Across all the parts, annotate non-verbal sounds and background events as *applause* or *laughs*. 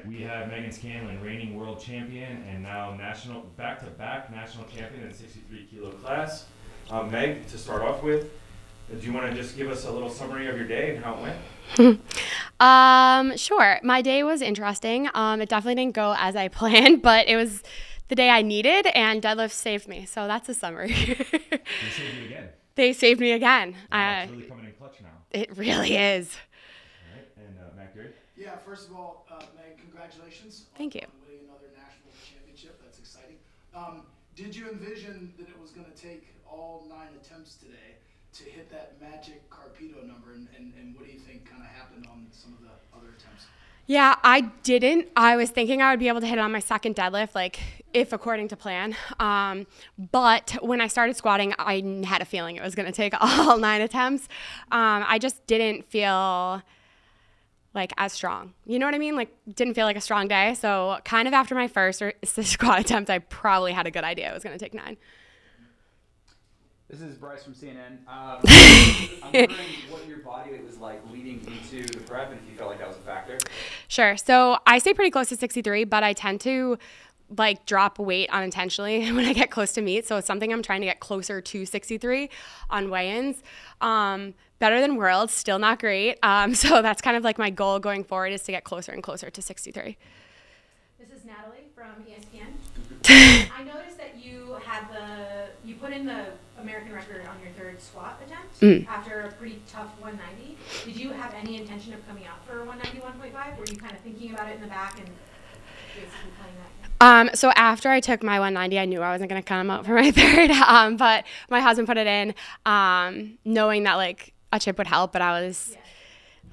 right, we have Megan Scanlon, reigning world champion and now national, back-to-back national champion in the 63 kilo class. Um, Meg, to start off with, do you want to just give us a little summary of your day and how it went? *laughs* Um, sure. My day was interesting. Um, it definitely didn't go as I *laughs* planned, but it was the day I needed, and deadlift saved me. So that's a summary. *laughs* They saved you again. they saved me again. Wow, Uh, really coming in clutch now. it really is. All right, and uh, Matt Gary? Yeah, first of all, uh, Meg, congratulations. on- Thank you. On winning another national championship. That's exciting. Um, did you envision that it was going to take all nine attempts today to hit that magic Carpedo number? And, and, and what do you think kind of happened on some of the other attempts? Yeah, I didn't. I was thinking I would be able to hit it on my second deadlift, like if according to plan. Um, but when I started squatting, I had a feeling it was going to take *laughs* all nine attempts. Um, I just didn't feel like as strong. You know what I mean? Like didn't feel like a strong day. So kind of after my first or- *laughs* squat attempt, I probably had a good idea it was going to take nine. This is Bryce from CNN. Um, *laughs* I'm wondering what your body weight was like leading into the prep, and if you felt like that was a factor. Sure. So I stay pretty close to 63, but I tend to like drop weight unintentionally *laughs* when I get close to meet. So it's something I'm trying to get closer to 63 on weigh-ins. Um, better than world, still not great. Um, *laughs* so that's kind of like my goal going forward is to get closer and closer to 63. This is Natalie from ESPN. *laughs* I noticed that you had the you put in the American record on your third squat attempt Mm. after a pretty tough 190. Did you have any intention of coming out for 191.5? Were you kind of thinking about it in the back and basically playing that? Um, so after I took my 190, I knew I wasn't going to come out for my *laughs* third. Um, but my husband put it in, um, knowing that like a chip would help. But I was Yeah.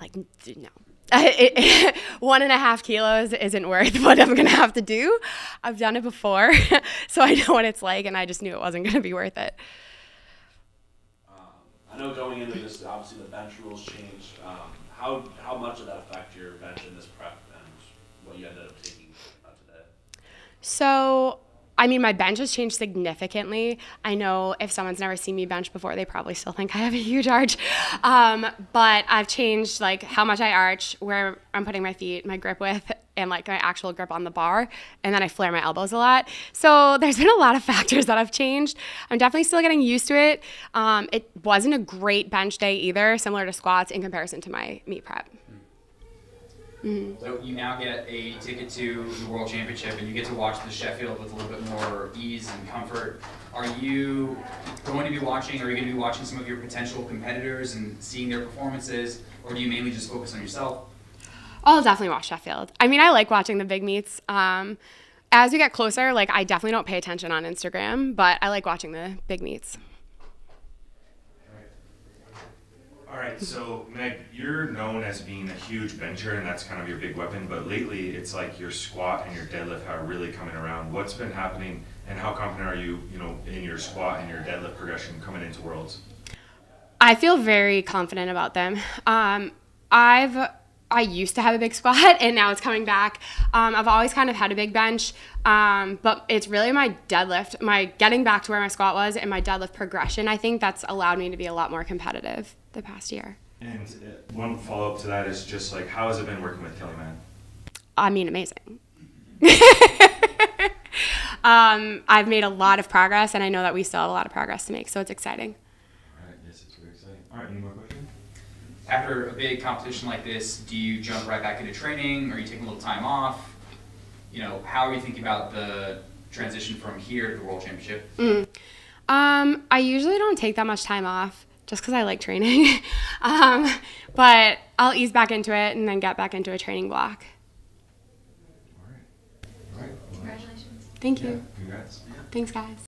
like, no. *laughs* It- *laughs* one and a half kilos isn't worth what I'm gonna have to do. I've done it before, so I know what it's like, and I just knew it wasn't gonna be worth it. Um, I know going into this, obviously the bench rules changed. Um, how how much did that affect your bench in this prep and what you ended up taking today? So, I mean, my bench has changed significantly. I know if someone's never seen me bench before, they probably still think I have a huge arch. Um, but I've changed like how much I arch, where I'm putting my feet, my grip width, and like my actual grip on the bar. And then I flare my elbows a lot. So there's been a lot of *laughs* factors that I've changed. I'm definitely still getting used to it. Um, it wasn't a great bench day either, similar to squats in comparison to my meet prep. So you now get a ticket to the World Championship, and you get to watch the Sheffield with a little bit more ease and comfort. Are you going to be watching? Are you going to be watching some of your potential competitors and seeing their performances, or do you mainly just focus on yourself? I'll definitely watch Sheffield. I mean, I like watching the big meets. Um, as we get closer, like I definitely don't pay attention on Instagram, but I like watching the big meets. All right, so Meg, you're known as being a huge bencher, and that's kind of your big weapon. But lately, it's like your squat and your deadlift are really coming around. What's been happening, and how confident are you, you know, in your squat and your deadlift progression coming into worlds? I feel very confident about them. Um, I've I used to have a big squat *laughs* and now it's coming back. Um, I've always kind of had a big bench, um, but it's really my deadlift, my getting back to where my squat was, and my deadlift progression. I think that's allowed me to be a lot more competitive the past year. And uh, one follow up to that is just like, how has it been working with Kelly Man? I mean, amazing. *laughs* um, I've made a lot of progress, and I know that we still have a lot of progress to make, so it's exciting. All right, yes, it's very exciting. All right, any more questions? After a big competition like this, do you jump right back into training? Or are you taking a little time off? You know, how are you thinking about the transition from here to the World Championship? Um, I usually don't take that much time off just because I like training. *laughs* um, but I'll ease back into it and then get back into a training block. All right. All right. Congratulations. Thank you. Congrats. Thanks, guys.